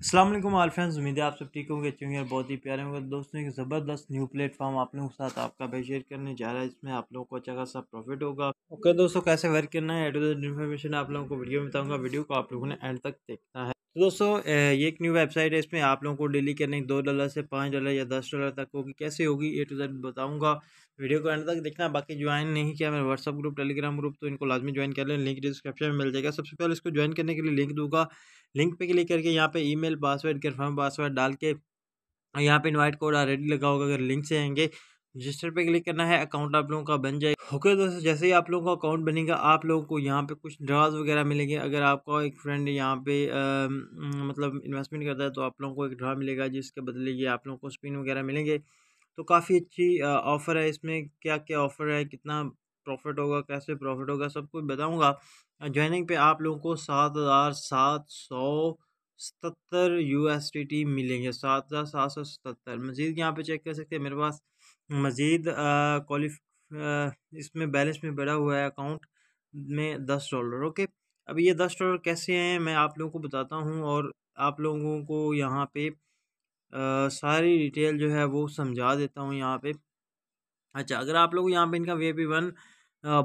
अल्लाम आल friends, उम्मीद है आप सब ठीक होंगे, अच्छे और बहुत ही प्यारे होंगे। दोस्तों, एक ज़बरदस्त न्यू प्लेटफॉर्म आप लोगों के साथ आपका भाई शेयर करने जा रहा है इसमें आप लोगों को अच्छा खासा प्रॉफिट होगा। ओके दोस्तों, कैसे वर्क करना है टू इन्फॉर्मेशन आप लोगों को वीडियो में बताऊँगा वीडियो को आप लोगों ने एंड तक देखना है। तो दोस्तों ये एक न्यू वेबसाइट है, इसमें आप लोगों को डेली करने दो डॉलर से पाँच डॉलर या दस डॉलर तक होगी। कैसे होगी ए टू जेड बताऊँगा। वीडियो को एंड तक देखना, बाकी ज्वाइन नहीं किया मेरा व्हाट्सअप ग्रुप टेलीग्राम ग्रुप तो इनको लाजमी ज्वाइन कर लें। लिंक डिस्क्रिप्शन में मिल जाएगा। सबसे पहले इसको ज्वाइन करने के लिए लिंक दूँगा। लिंक पे क्लिक करके यहाँ पे ईमेल पासवर्ड कन्फर्म पासवर्ड डाल के यहाँ पे इनवाइट कोड ऑलरेडी लगा होगा, अगर लिंक से आएँगे। रजिस्टर पर क्लिक करना है अकाउंट आप लोगों का बन जाए ओके दोस्तों जैसे ही आप लोगों का अकाउंट बनेगा आप लोगों को यहाँ पे कुछ ड्राज वगैरह मिलेंगे। अगर आपका एक फ्रेंड यहाँ पे आ, मतलब इन्वेस्टमेंट करता है तो आप लोगों को एक ड्रा मिलेगा जिसके बदले ये आप लोगों को स्पिन वगैरह मिलेंगे। तो काफ़ी अच्छी ऑफ़र है इसमें। क्या क्या ऑफ़र है कितना प्रॉफिट होगा कैसे प्रॉफिट होगा सब कुछ बताऊँगा। ज्वाइनिंग पे आप लोगों को सात हज़ार सात सौ सतर यू एस टी टी मिलेंगे। सात हज़ार सात सौ सतर मज़ीद यहाँ पे चेक कर सकते हैं। मेरे पास मज़ीद क्वालिफ इसमें बैलेंस में बढ़ा हुआ है अकाउंट में दस डॉलर ओके? अब ये दस डॉलर कैसे हैं मैं आप लोगों को बताता हूँ और आप लोगों को यहाँ पे आ, सारी डिटेल जो है वो समझा देता हूँ यहाँ पे। अच्छा अगर आप लोग यहाँ पे इनका V I P one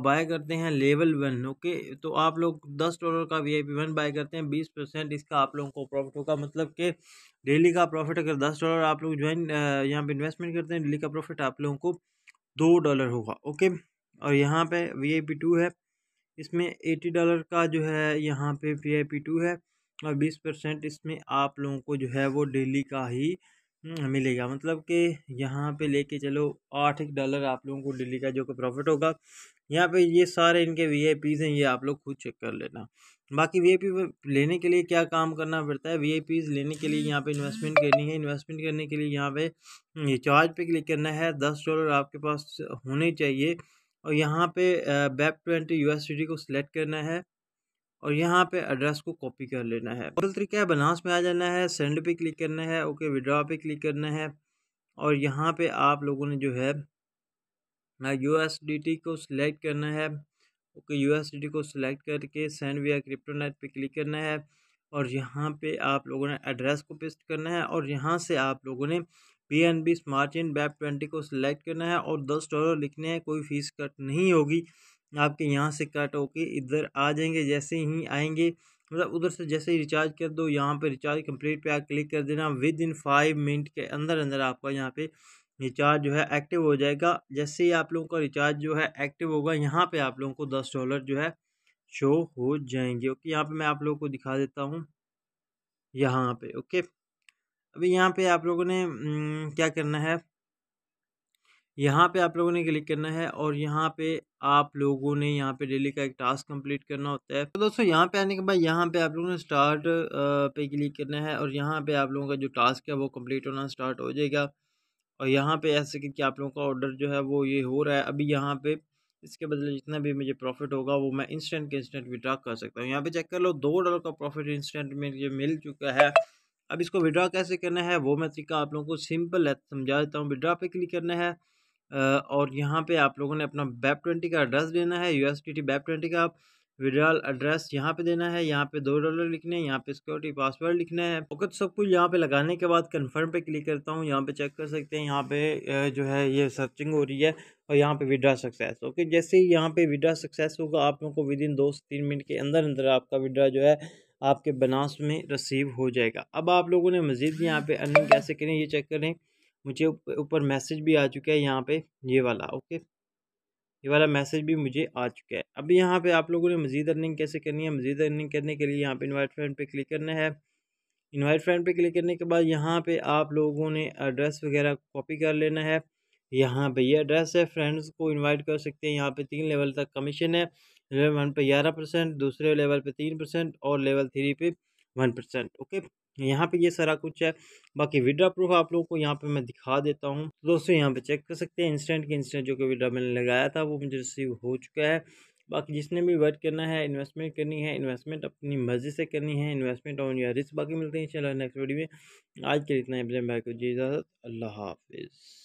buy करते हैं लेवल वन ओके? तो आप लोग दस डॉलर का V I P one buy करते हैं बीस परसेंट इसका आप लोगों को प्रॉफिट होगा। मतलब कि डेली का प्रॉफिट अगर दस डॉलर आप लोग ज्वाइन यहाँ पे इन्वेस्टमेंट करते हैं डेली का प्रॉफिट आप लोगों को दो डॉलर होगा ओके? और यहाँ पे वी आई पी टू है। इसमें एटी डॉलर का जो है यहाँ पे वी आई पी टू है और बीस परसेंट इसमें आप लोगों को जो है वो डेली का ही हम्म, मिलेगा। मतलब कि यहाँ पे लेके चलो आठ एक डॉलर आप लोगों को डेली का जो प्रॉफिट होगा। यहाँ पे ये सारे इनके वी आई पीज़ हैं, ये आप लोग खुद चेक कर लेना। बाकी वी आई पी लेने के लिए क्या काम करना पड़ता है? वी आई पीज़ लेने के लिए यहाँ पे इन्वेस्टमेंट करनी है। इन्वेस्टमेंट करने के लिए यहाँ पे ये चार्ज पे क्लिक करना है। दस डॉलर आपके पास होने चाहिए। और यहाँ पे बैप ट्वेंटी यू को सिलेक्ट करना है। और यहाँ पे एड्रेस को कॉपी कर लेना है। और तरीका है बनास में आ जाना है सेंड पे क्लिक करना है ओके विड्रा पे क्लिक करना है। और यहाँ पे आप लोगों ने जो है यू डी टी को सिलेक्ट करना है, ओके यू को सिलेक्ट करके सेंड विया क्रिप्टोनेट पे क्लिक करना है और यहाँ पे आप लोगों ने एड्रेस को पेस्ट करना है और यहाँ से आप लोगों ने P N B smart in BEP twenty को सिलेक्ट करना है और दस डॉलर लिखने हैं, कोई फ़ीस कट नहीं होगी। आपके यहाँ से कट होके इधर आ जाएँगे, जैसे ही आएँगे मतलब उधर से जैसे ही रिचार्ज कर दो, यहाँ पे रिचार्ज कंप्लीट पे आप क्लिक कर देना। विद इन फाइव मिनट के अंदर अंदर आपका यहाँ पे रिचार्ज जो है एक्टिव हो जाएगा। जैसे ही आप लोगों का रिचार्ज जो है एक्टिव होगा, यहाँ पे आप लोगों को दस डॉलर जो है शो हो जाएँगे। ओके, यहाँ पे मैं आप लोगों को दिखा देता हूँ। यहाँ पे, ओके। अभी यहाँ पे आप लोगों ने क्या करना है? यहाँ पे आप लोगों ने क्लिक करना है और यहाँ पे आप लोगों ने यहाँ पे डेली का एक टास्क कंप्लीट करना होता है। तो दोस्तों, यहाँ पे आने के बाद यहाँ पे आप लोगों ने स्टार्ट पे क्लिक करना है और यहाँ पे आप लोगों का जो टास्क है वो कंप्लीट होना स्टार्ट हो जाएगा। और यहाँ पे ऐसे कि आप लोगों का ऑर्डर जो है वो ये हो रहा है। अभी यहाँ पे इसके बदले जितना भी मुझे प्रॉफिट होगा वो मैं इंस्टेंट के इंस्टेंट विड्रा कर सकता हूँ। यहाँ पे चेक कर लो, दो डॉलर का प्रॉफिट इंस्टेंट में ये मिल चुका है। अब इसको विड्रा कैसे करना है, वो मैं तरीका आप लोगों को सिंपल है, समझा देता हूँ। विड्रा पे क्लिक करना है और यहाँ पे आप लोगों ने अपना बैप ट्वेंटी का एड्रेस देना है U S T T BEP twenty का विड्रॉल एड्रेस यहाँ पे देना है, यहाँ पे दो डॉलर लिखने हैं, यहाँ पे सिक्योरिटी पासवर्ड लिखना है। ओके तो सब कुछ यहाँ पे लगाने के बाद कंफर्म पे क्लिक करता हूँ, यहाँ पे चेक कर सकते हैं, यहाँ पे जो है ये सर्चिंग हो रही है और यहाँ पे विड्रा सक्सेस। ओके जैसे ही यहाँ पे विड्रा सक्सेस होगा, आप लोग को विद इन दो से तीन मिनट के अंदर अंदर आपका विड्रा जो है आपके बनास में रिसीव हो जाएगा। अब आप लोगों ने मज़ीद यहाँ पे अर्निंग कैसे करें, ये चेक करें। मुझे ऊपर मैसेज भी आ चुका है यहाँ पे, ये वाला ओके ये वाला मैसेज भी मुझे आ चुका है। अभी यहाँ पे आप लोगों ने मज़ीद अर्निंग कैसे करनी है? मज़ीद अर्निंग करने के लिए यहाँ पे इनवाइट फ्रेंड पे क्लिक करना है। इनवाइट फ्रेंड पे क्लिक करने के बाद यहाँ पे आप लोगों ने एड्रेस वगैरह कॉपी कर लेना है। यहाँ पे ये एड्रेस है। फ्रेंड्स को इनवाइट कर सकते हैं। यहाँ पे तीन लेवल तक कमीशन है। लेवल वन पे ग्यारह परसेंट दूसरे लेवल पे तीन परसेंट और लेवल थ्री पे वन परसेंट, ओके? यहाँ पे ये सारा कुछ है। बाकी विड्रा प्रूफ आप लोगों को यहाँ पे मैं दिखा देता हूँ। तो दोस्तों, यहाँ पे चेक कर सकते हैं इंस्टेंट के इंस्टेंट जो कि विड्रा मैंने लगाया था, वो मुझे रिसीव हो चुका है। बाकी जिसने भी वर्क करना है, इन्वेस्टमेंट करनी है, इन्वेस्टमेंट अपनी मर्ज़ी से करनी है, इन्वेस्टमेंट ऑन या रिस्क, बाकी मिलते हैं चलो नेक्स्ट वीडियो में। आज के इतना अपने भाई को जी इजाज़त, अल्लाह हाफिज़।